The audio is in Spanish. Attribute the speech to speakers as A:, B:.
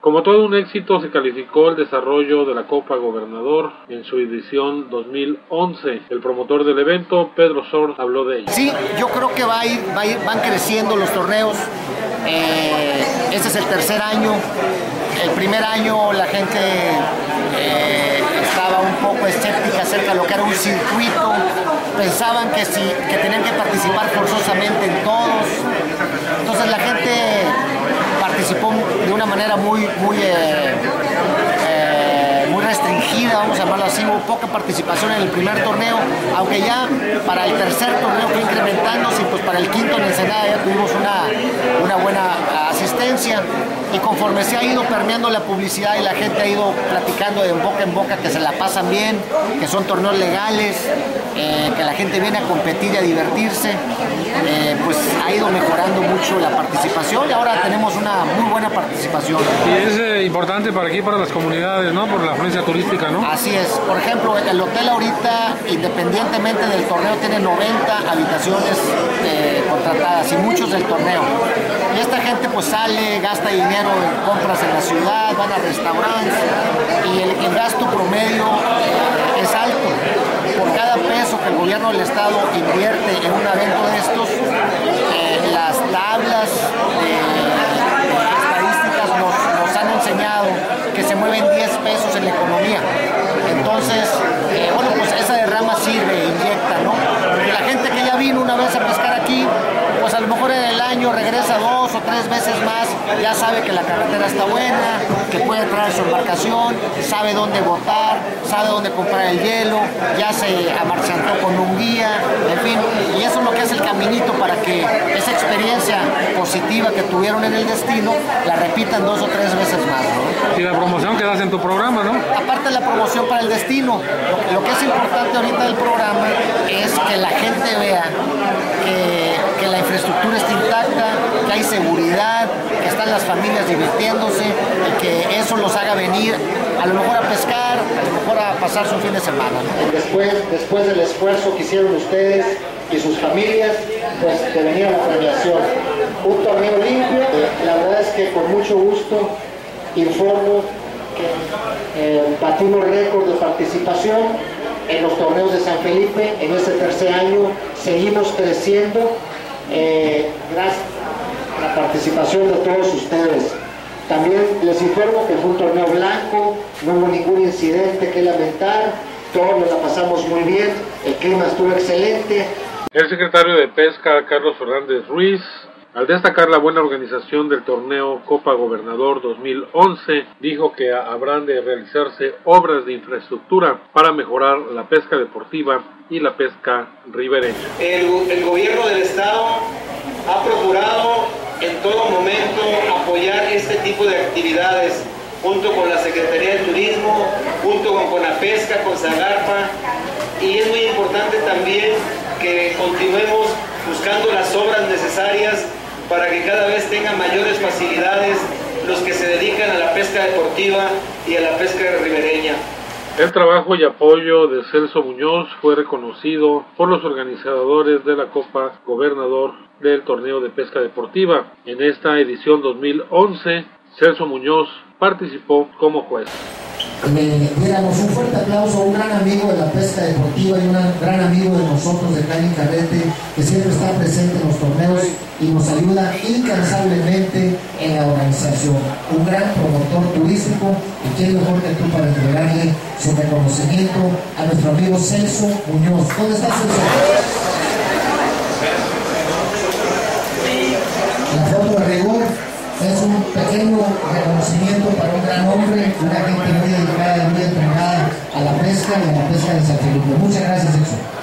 A: Como todo un éxito se calificó el desarrollo de la Copa Gobernador en su edición 2011. El promotor del evento, Pedro Sor, habló de ello.
B: Sí, yo creo que va a ir, va van creciendo los torneos. Eh, este es el tercer año. El primer año la gente eh, estaba un poco escéptica acerca de lo que era un circuito. Pensaban que, si, que tenían que participar forzosamente en todos. Entonces la gente participó de una manera muy, muy, eh, eh, muy restringida, vamos a llamarlo así, hubo poca participación en el primer torneo, aunque ya para el tercer torneo fue incrementándose y pues para el quinto en Ensenada ya tuvimos una, una buena asistencia y conforme se ha ido permeando la publicidad y la gente ha ido platicando de boca en boca que se la pasan bien, que son torneos legales, eh, que la gente viene a competir y a divertirse, eh, pues ha ido mejorando mucho la participación y ahora tenemos una muy buena participación.
A: Y es eh, importante para aquí, para las comunidades, ¿no? Por la afluencia turística, ¿no?
B: Así es. Por ejemplo, el hotel ahorita, independientemente del torneo, tiene 90 habitaciones contratadas y muchos del torneo. Y sale, gasta dinero en compras en la ciudad, van a restaurantes y el, gasto promedio eh, es alto. Por cada peso que el gobierno del estado invierte en un evento de estos, eh, las tablas estadísticas nos, han enseñado que se mueven 10 pesos en la economía. Entonces, eh, bueno, pues esa derrama sirve, inyecta, ¿no? Porque la gente que ya vino una vez a pescar aquí, pues a lo mejor en el año regresa dos o tres veces más, ya sabe que la carretera está buena, que puede traer su embarcación, sabe dónde botar, sabe dónde comprar el hielo, ya se amarchantó con un guía, en fin, y eso es lo que es el caminito para que esa experiencia positiva que tuvieron en el destino la repitan dos o tres veces más.
A: Y la promoción que das en tu programa, ¿no?
B: Aparte de la promoción para el destino, lo que es importante ahorita del programa es que la gente vea que, que la infraestructura está intacta, que seguridad, que están las familias divirtiéndose y que eso los haga venir a lo mejor a pescar, a lo mejor a pasar su fin de semana. Después, después del esfuerzo que hicieron ustedes y sus familias, pues de venir a la premiación. Un torneo limpio, la verdad es que con mucho gusto informo que eh, batimos récord de participación en los torneos de San Felipe en este tercer año, seguimos creciendo eh, gracias la participación de todos ustedes. También les informo que fue un torneo blanco, no hubo ningún incidente que lamentar, todos nos la pasamos muy bien, el clima estuvo excelente.
A: El secretario de Pesca, Carlos Fernández Ruiz, al destacar la buena organización del torneo Copa Gobernador 2011, dijo que habrán de realizarse obras de infraestructura para mejorar la pesca deportiva y la pesca ribereña.
C: El, el gobierno del estado ha procurado en todo momento apoyar este tipo de actividades junto con la Secretaría de Turismo, junto con Conapesca, con Zagarpa, y es muy importante también que continuemos buscando las obras necesarias para que cada vez tengan mayores facilidades los que se dedican a la pesca deportiva y a la pesca ribereña.
A: El trabajo y apoyo de Celso Muñoz fue reconocido por los organizadores de la Copa Gobernador del Torneo de Pesca Deportiva. En esta edición 2011, Celso Muñoz participó como juez
B: le diéramos un fuerte aplauso a un gran amigo de la pesca deportiva y un gran amigo de nosotros de Cali Carrete, que siempre está presente en los torneos y nos ayuda incansablemente en la organización. Un gran promotor turístico y quién mejor que tú para entregarle su reconocimiento a nuestro amigo Celso Muñoz. ¿Dónde está Celso? La foto de rigor es un pequeño reconocimiento para un gran hombre, una gente Muchas gracias.